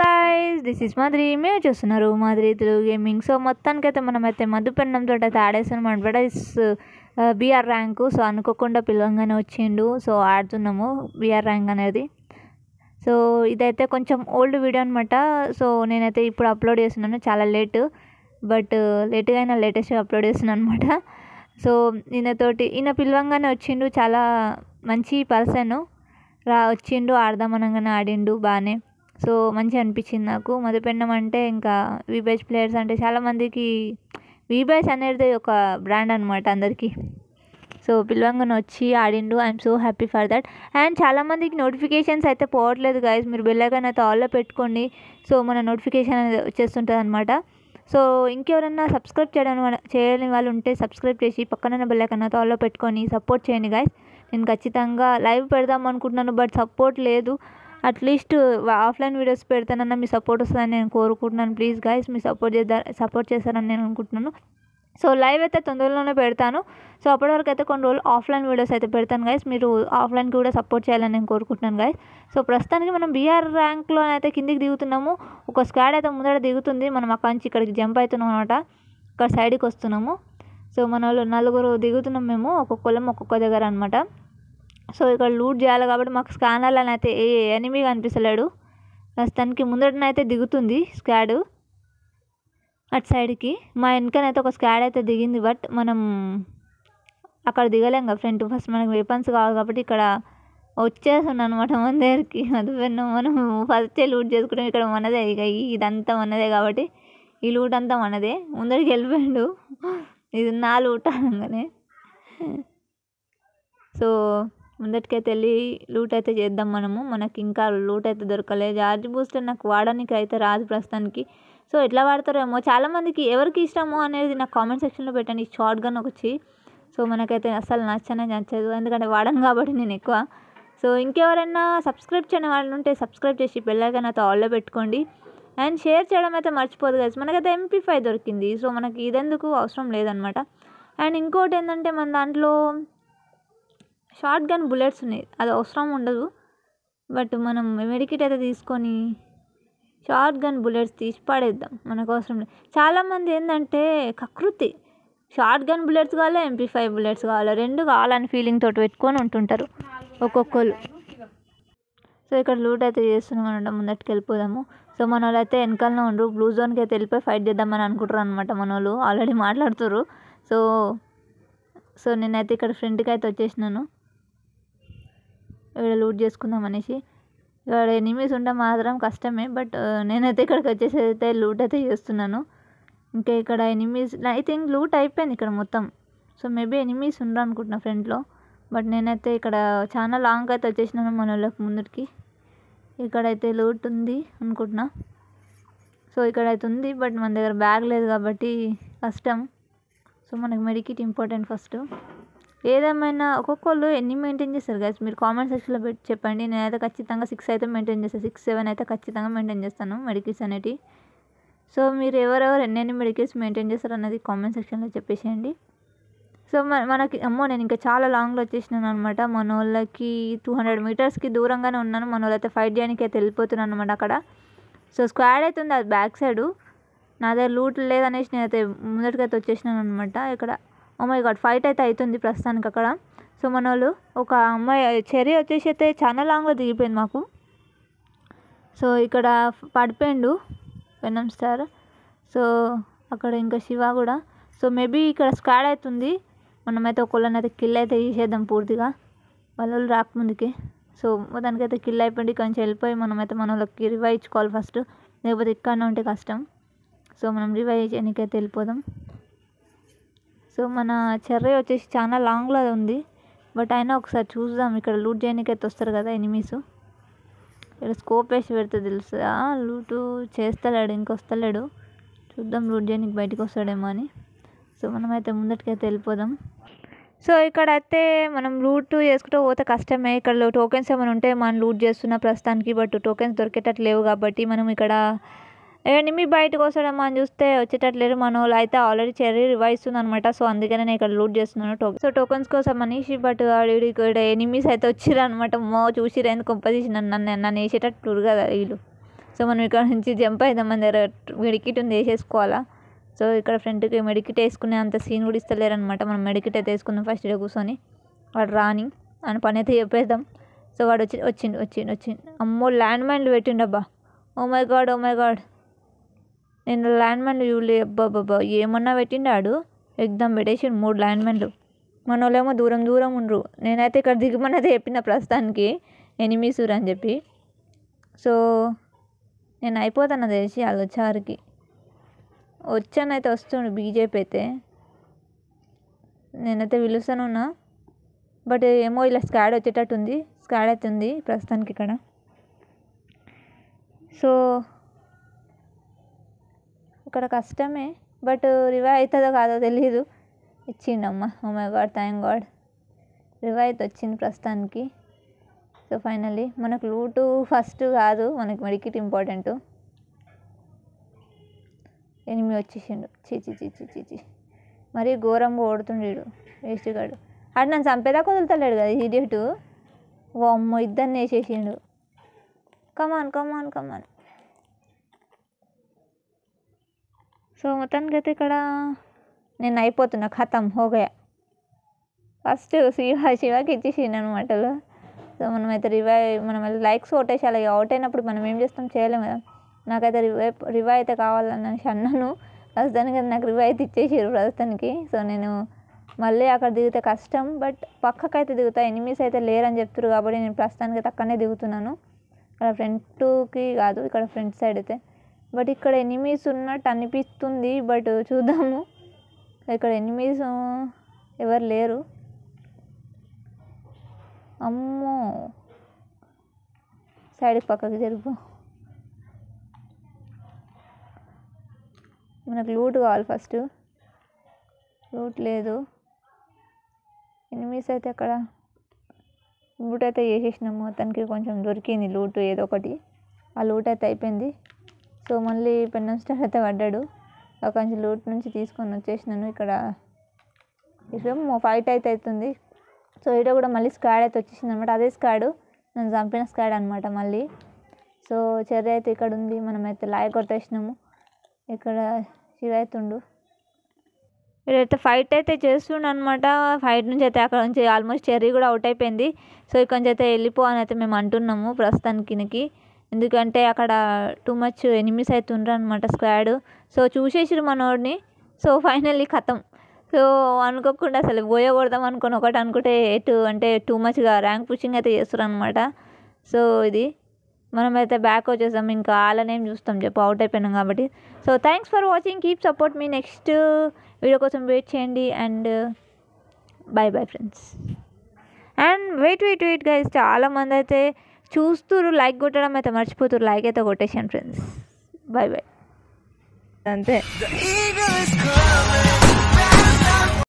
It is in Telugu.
గైస్ దిస్ ఇస్ మాదిరి మీరు చూస్తున్నారు మాదిరి తెలుగు గేమింగ్ సో మొత్తానికైతే మనమైతే మధుపెన్నంతో అయితే ఆడేస్తున్నాం. అనమాట ఇస్ బీఆర్ ర్యాంకు సో అనుకోకుండా పిలవంగానే వచ్చిండు. సో ఆడుతున్నాము బీఆర్ ర్యాంక్ అనేది. సో ఇదైతే కొంచెం ఓల్డ్ వీడియో అనమాట సో నేనైతే ఇప్పుడు అప్లోడ్ చేస్తున్నాను. చాలా లేట్ బట్ లేట్గా అయినా లేటెస్ట్గా అప్లోడ్ చేస్తున్నాను అనమాట సో ఈయనతోటి ఈయన పిలవంగానే వచ్చిండు. చాలా మంచి పర్సన్ రా వచ్చిండు. ఆడదామనగానే ఆడిండు. బాగానే సో మంచిగా అనిపించింది నాకు. మధుపెన్నం అంటే ఇంకా వీబేజ్ ప్లేయర్స్ అంటే చాలామందికి వీబేజ్ అనేది ఒక బ్రాండ్ అనమాట అందరికీ. సో పిలవంగానే వచ్చి ఆడిండు. I'm so happy for that and చాలామందికి నోటిఫికేషన్స్ అయితే పోవట్లేదు గాయస్ మీరు బెల్లైకాన్ అయితే ఆల్లో పెట్టుకోండి. సో మన నోటిఫికేషన్ అనేది వచ్చేస్తుంటుంది అనమాట సో ఇంకెవరన్నా సబ్స్క్రైబ్ చేయడం చేయని వాళ్ళు ఉంటే సబ్స్క్రైబ్ చేసి పక్కన బెల్లైకాన్ అయితే ఆల్లో పెట్టుకొని సపోర్ట్ చేయండి గాయస్ నేను ఖచ్చితంగా లైవ్ పెడదాం అనుకుంటున్నాను బట్ సపోర్ట్ లేదు. అట్లీస్ట్ ఆఫ్లైన్ వీడియోస్ పెడతానన్నా మీ సపోర్ట్ వస్తుందని నేను కోరుకుంటున్నాను. ప్లీజ్ గైస్ మీ సపోర్ట్ చేద్దా సపోర్ట్ చేస్తారని నేను అనుకుంటున్నాను. సో లైవ్ అయితే తొందరలోనే పెడతాను. సో అప్పటి వరకు అయితే కొన్ని రోజులు ఆఫ్లైన్ వీడియోస్ అయితే పెడతాను గైస్ మీరు ఆఫ్లైన్కి కూడా సపోర్ట్ చేయాలని నేను కోరుకుంటున్నాను గైస్ సో ప్రస్తుతానికి మనం బీఆర్ ర్యాంక్లో అయితే కిందికి దిగుతున్నాము. ఒక స్క్వాడ్ అయితే ముందర దిగుతుంది. మనం అక్కడి నుంచి ఇక్కడికి జంప్ అవుతున్నాం అనమాట ఇక్కడ సైడ్కి వస్తున్నాము. సో మన వాళ్ళు నలుగురు దిగుతున్నాం మేము. ఒక్కొక్కళ్ళం ఒక్కొక్క దగ్గర అనమాట సో ఇక్కడ లూట్ చేయాలి కాబట్టి మాకు స్కానర్లను అయితే ఏ ఎనిమి కనిపిస్తలేడు. ప్రస్తుతానికి ముందటనైతే దిగుతుంది స్క్వాడ్ అటు సైడ్కి మా వెనకనైతే ఒక స్క్వాడ్ అయితే దిగింది బట్ మనం అక్కడ దిగలేం కదా ఫ్రంట్ ఫస్ట్ మనకి వెపన్స్ కావాలి కాబట్టి ఇక్కడ వచ్చేస్తున్నాను అనమాట మన దగ్గరికి. అది విన్నాం మనం ఫస్టే లూట్ చేసుకుంటాం ఇక్కడ మనదే ఇక ఇదంతా మనదే కాబట్టి ఈ లూట్ అంతా మనదే. ముందరికి వెళ్ళిపోయాడు. ఇది నా లూట్ అనగానే. సో ముందటికైతే వెళ్ళి లూట్ అయితే చేద్దాం మనము. మనకి ఇంకా లూట్ అయితే దొరకలేదు చార్జ్ బూస్టర్ నాకు వాడడానికి అయితే రాదు ప్రస్తుతానికి. సో ఎట్లా వాడతారేమో? చాలామందికి ఎవరికి ఇష్టమో అనేది నాకు కామెంట్ సెక్షన్లో పెట్టండి. షార్ట్ గన్ వచ్చి సో మనకైతే అసలు నచ్చనే నచ్చదు. ఎందుకంటే వాడను కాబట్టి నేను ఎక్కువ. సో ఇంకెవరైనా సబ్స్క్రైబ్ చేయని వాళ్ళు ఉంటే సబ్స్క్రైబ్ చేసి బెల్లైకాన్ అయితే ఆల్లో పెట్టుకోండి. అండ్ షేర్ చేయడం అయితే మర్చిపోదు కదా మనకైతే ఎంపీ ఫైవ్ దొరికింది. సో మనకి ఇదెందుకు అవసరం లేదనమాట. అండ్ ఇంకోటి ఏంటంటే మన దాంట్లో షార్ట్ గన్ బుల్లెట్స్ ఉన్నాయి. అది అవసరం ఉండదు. బట్ మనం మెడికిట్ అయితే తీసుకొని షార్ట్ గన్ బుల్లెట్స్ తీసి పడేద్దాం. మనకు అవసరం లేదు. చాలామంది ఏంటంటే కకృతి. షార్ట్ గన్ బుల్లెట్స్ కావాలి ఎంపీ ఫైవ్ బుల్లెట్స్ కావాలి? రెండు కావాలని ఫీలింగ్ తోటి పెట్టుకొని ఉంటుంటారు ఒక్కొక్కరు సో ఇక్కడ లూట్ అయితే చేస్తున్నాం అనమాట ముందటికి వెళ్ళిపోదాము. సో మన వాళ్ళు అయితే వెనకాలనే ఉండరు. బ్లూ జోన్కి అయితే వెళ్ళిపోయి ఫైట్ చేద్దామని అనుకుంటారు అనమాట మన వాళ్ళు. ఆల్రెడీ మాట్లాడుతున్నారు సో సో నేనైతే ఇక్కడ ఫ్రెండ్కి అయితే వచ్చేసినాను. ఇక్కడ లూట్ చేసుకుందాం అనేసి. ఇక్కడ ఎనిమీస్ ఉంటే మాత్రం కష్టమే బట్ uh, నేనైతే ఇక్కడికి వచ్చేసి అయితే లూట్ అయితే చేస్తున్నాను. ఇంకా ఇక్కడ ఎనిమీస్ ఐ థింక్ లూట్ అయిపోయింది ఇక్కడ మొత్తం. సో మేబీ ఎనిమీస్ ఉండరు అనుకుంటున్నా ఫ్రంట్లో బట్ నేనైతే ఇక్కడ చాలా లాంగ్ అయితే వచ్చేసినాను మన వాళ్ళకి ముందుకి ఇక్కడైతే లూట్ ఉంది అనుకుంటున్నా. సో ఇక్కడైతే ఉంది బట్ మన దగ్గర బ్యాగ్ లేదు కాబట్టి కష్టం. సో మనకి మెడికిట్ ఇంపార్టెంట్ ఫస్ట్ ఏదేమైనా ఒక్కొక్కళ్ళు ఎన్ని మెయింటైన్ చేస్తారు గైస్ మీరు కామెంట్ సెక్షన్లో పెట్టి చెప్పండి. నేనైతే ఖచ్చితంగా సిక్స్ అయితే మెయింటైన్ చేస్తాను సిక్స్ సెవెన్ అయితే ఖచ్చితంగా మెయింటైన్ చేస్తాను మెడికిట్స్ అనేటివి సో మీరు ఎవరెవరు ఎన్నెన్ని మెడికిల్స్ మెయింటైన్ చేస్తారు అనేది కామెంట్ సెక్షన్లో చెప్పేసేయండి. సో మన మనకి అమ్మో నేను ఇంకా చాలా లాంగ్లో వచ్చేసినాను అనమాట మన వాళ్ళకి టూ హండ్రెడ్ మీటర్స్కి దూరంగానే ఉన్నాను. మన వాళ్ళైతే ఫైట్ చేయడానికి అయితే వెళ్ళిపోతున్నాను అనమాట అక్కడ. సో స్క్వాడ్ అయితే ఉంది అది బ్యాక్ సైడు నా దగ్గర లూట్ లేదనేసి నేనైతే ముందటికైతే వచ్చేసినాను అనమాట ఇక్కడ అమ్మాయి గాడ్ ఫైట్ అయితే అవుతుంది ప్రస్తుతానికి అక్కడ. సో మన వాళ్ళు ఒక అమ్మాయి చెర్రీ వచ్చేసి అయితే చాలా లాంగ్లో దిగిపోయింది మాకు. సో ఇక్కడ పడిపోయిండు వెనం స్టార్ సో అక్కడ ఇంకా శివ కూడా. సో మేబీ ఇక్కడ స్క్వాడ్ అవుతుంది మనమైతే ఒకళ్ళని అయితే కిల్ అయితే తీసేద్దాం పూర్తిగా. వాళ్ళు రాకముందుకి. సో దానికైతే కిల్ అయిపోయింది కొంచెం వెళ్ళిపోయి మనమైతే మన వాళ్ళకి రివైవ్ ఇచ్చుకోవాలి ఫస్ట్ లేకపోతే ఇక్కడనే ఉంటే కష్టం. సో మనం రివైవ్ చేయడానికైతే వెళ్ళిపోదాం. సో మన చెర్రీ వచ్చేసి చాలా లాంగ్లో ఉంది. బట్ అయినా ఒకసారి చూద్దాం. ఇక్కడ లూట్ చేయడానికైతే వస్తారు కదా ఎనిమీస్. ఇక్కడ స్కోప్ వేసి పెడితే తెలుస్తుందా? లూటు చేస్తలేడు ఇంకొస్తలేడు. చూద్దాం లూట్ చేయడానికి బయటకు వస్తాడేమో అని. సో మనమైతే ముందటికైతే వెళ్ళిపోదాం. సో ఇక్కడైతే మనం లూట్ చేసుకుంటూ పోతే కష్టమే. ఇక్కడ టోకెన్స్ ఏమైనా ఉంటే మనం లూట్ చేస్తున్న ప్రస్తుతానికి బట్ టోకెన్స్ దొరికేటట్టు లేవు కాబట్టి మనం ఇక్కడ ఎనిమి బయటకు వస్తాడేమో అని చూస్తే వచ్చేటట్టు లేరు మన వాళ్ళు అయితే ఆల్రెడీ చెర్రీ రివైస్తుంది అనమాట సో అందుకనే నేను ఇక్కడ లూట్ చేస్తున్నాను టోకెన్ సో టోకెన్స్ కోసం మనిషి బట్ ఇక్కడ ఎనిమిస్ అయితే వచ్చిర్రు అనమాట మో చూసిరు ఎందుకు కొంపదీసి నన్ను నన్ను నన్ను వేసేటట్టు కదా వీళ్ళు. సో మనం ఇక్కడ నుంచి జంప్ అవుదాం మన దగ్గర మెడికిట్ ఉంది వేసేసుకోవాలా? సో ఇక్కడ ఫ్రంట్కి మెడికిట్ వేసుకునే అంత సీన్ కూడా ఇస్తలేరు అనమాట మనం మెడికిట్ అయితే వేసుకుందాం ఫస్ట్ ఇక్కడ కూర్చొని. వాడు రాని అని పని అయితే చెప్పేద్దాం. సో వాడు వచ్చి వచ్చిండు వచ్చిండు వచ్చిండు. అమ్మో ల్యాండ్ మైన్లు పెట్టిండబ్బా oh my God oh my God నేను ల్యాండ్ మైన్లు చూడలే. అబ్బా ఏమన్నా పెట్టిండాడు? ఎగ్దాం పెట్టేసిండు మూడు ల్యాండ్ మైన్లు మన వాళ్ళేమో దూరం దూరం ఉండరు. నేనైతే ఇక్కడ దిగమని చెప్పిన ప్రస్తుతానికి. ఎనిమిసూర్ అని చెప్పి. సో నేను అయిపోతాను తెలిసి వాళ్ళు వచ్చేవారికి. వచ్చానైతే వస్తుండు బీజేపీ అయితే. నేనైతే పిలుస్తాను ఉన్నా బట్ ఏమో ఇలా స్కాడ్ వచ్చేటట్టు ఉంది స్కాడ్ అయితే ఉంది ప్రస్తుతానికి ఇక్కడ. సో ఇక్కడ కష్టమే బట్ రివైవ్ అవుతుందో కాదో తెలియదు ఇచ్చిండమ్మా. ఓ my god thank god revive అయితే వచ్చింది ప్రస్తుతానికి. సో ఫైనల్లీ మనకు లూటు ఫస్ట్ కాదు మనకి మెడికిట్ ఇంపార్టెంట్ ఎనిమిది వచ్చేసిండు. చీచి చీచి చీచి మరీ ఘోరంగా ఓడుతుండేడు వేస్ట్ గాడు. అటు నన్ను చంపేదాకా వదులుతలేడు కదా ఇడియట్ ఓ అమ్మో ఇద్దరిని వేసేసిండు. Come on come on come on so మొత్తానికైతే ఇక్కడ నేను అయిపోతున్నా ఖతం హోగయా. ఫస్ట్ శివ శివకి ఇచ్చేసిండు అనమాటలు సో మనమైతే రివైవ్ మనం లైక్స్ కొట్టేసి అలాగే అవుట్ అయినప్పుడు మనం ఏం చేస్తాం చేయలేము కదా. నాకైతే రివై రివైవ్ అయితే కావాలనేసి అన్నాను. ప్రస్తుతానికి అయితే నాకు రివైవ్ అయితే ఇచ్చేసారు ప్రస్తుతానికి. సో నేను మళ్ళీ అక్కడ దిగితే కష్టం. బట్ పక్కకైతే దిగుతా. ఎనిమిస్ అయితే లేరని చెప్తారు కాబట్టి నేను ప్రస్తుతానికి అయితే అక్కడనే దిగుతున్నాను. ఇక్కడ ఫ్రంట్కి కాదు ఇక్కడ ఫ్రంట్ సైడ్ అయితే. బట్ ఇక్కడ ఎనిమీస్ ఉన్నట్టు అనిపిస్తుంది బట్ చూద్దాము. ఇక్కడ ఎనిమీస్ ఎవరు లేరు. అమ్మో! సైడ్కి పక్కకి జరుపు మనకు లూట్ కావాలి ఫస్ట్. లూట్ లేదు. ఎనిమిస్ అయితే అక్కడ లూట్ అయితే చేసేసినాము. మొత్తానికి కొంచెం దొరికింది లూట్ ఏదో ఒకటి. ఆ లూట్ అయితే అయిపోయింది. సో మళ్ళీ పెన్నం స్టార్ అయితే పడ్డాడు. అక్కడి నుంచి లూట్ నుంచి తీసుకొని వచ్చేసినాను ఇక్కడ. ఇప్పుడు ఫైట్ అయితే అవుతుంది. సో ఇక్కడ కూడా మళ్ళీ స్క్వాడ్ అయితే వచ్చేసింది అనమాట అదే స్క్వాడ్. నన్ను చంపిన స్క్వాడ్ అనమాట మళ్ళీ. సో చెర్రీ అయితే ఇక్కడ ఉంది. మనమైతే లాయ కొట్టేసినాము. ఇక్కడ శివ అవుతుండు ఇక్కడైతే ఫైట్ అయితే చేస్తుండ అనమాట ఫైట్ నుంచి అయితే అక్కడ నుంచి ఆల్మోస్ట్ చెర్రీ కూడా అవుట్ అయిపోయింది. సో ఇక్కడ నుంచి అయితే వెళ్ళిపో అని అయితే మేము అంటున్నాము ప్రస్తుతానికి ఎందుకంటే అక్కడ టూ మచ్ ఎనిమిస్ అయితే ఉండరు అనమాట స్క్వాడ్ సో చూసేసిరు మనోడిని. సో ఫైనల్లీ ఖతం సో అనుకోకుండా అసలు పోయే కొడదాం అనుకుని ఒకటి అనుకుంటే ఎటు అంటే టూ మచ్గా ర్యాంక్ పుషింగ్ అయితే చేస్తారు అనమాట సో ఇది. మనమైతే బ్యాక్ వచ్చేసాం. ఇంకా వాళ్ళనేం చూస్తాం చెప్పు. అవుట్ అయిపోయినాం కాబట్టి. So thanks for watching keep support me next video కోసం వెయిట్ చేయండి. And bye bye friends and wait wait wait guys చాలామంది అయితే చూస్తురు లైక్ కొట్టడం అయితే మర్చిపోతురు లైక్ అయితే కొట్టేసాను ఫ్రెండ్స్ బాయ్ బాయ్ అంతే.